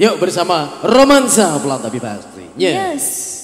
Yuk bersama Romansa Pelan Tapi Pasti. Yeah. Yes.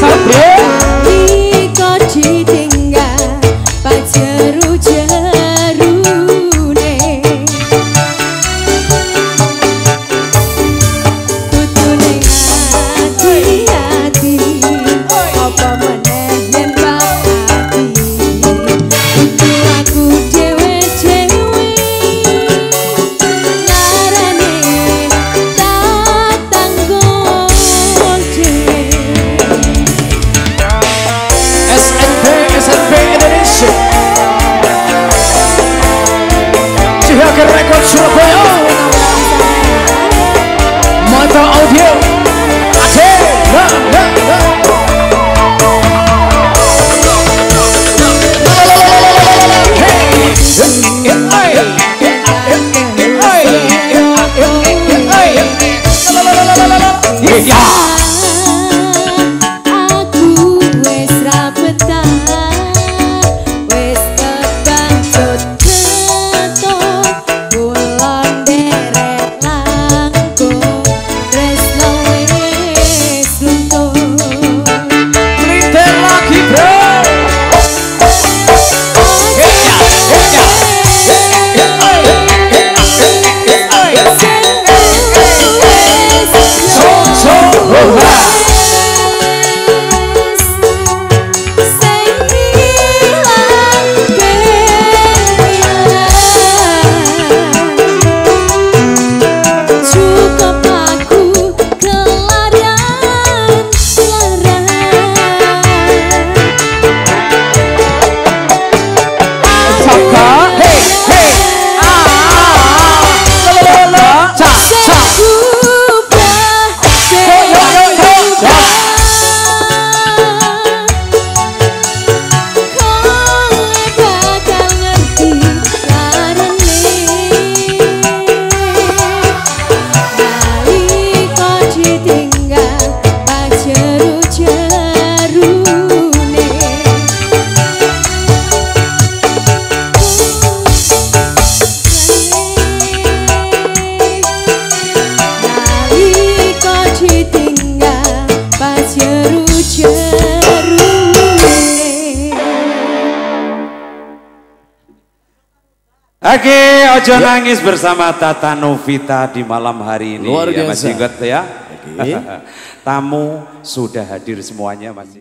saber. Oke, ojo nangis bersama Tata Novita di malam hari ini. Luar biasa. Ya, masih ingat ya? Tamu sudah hadir semuanya masih.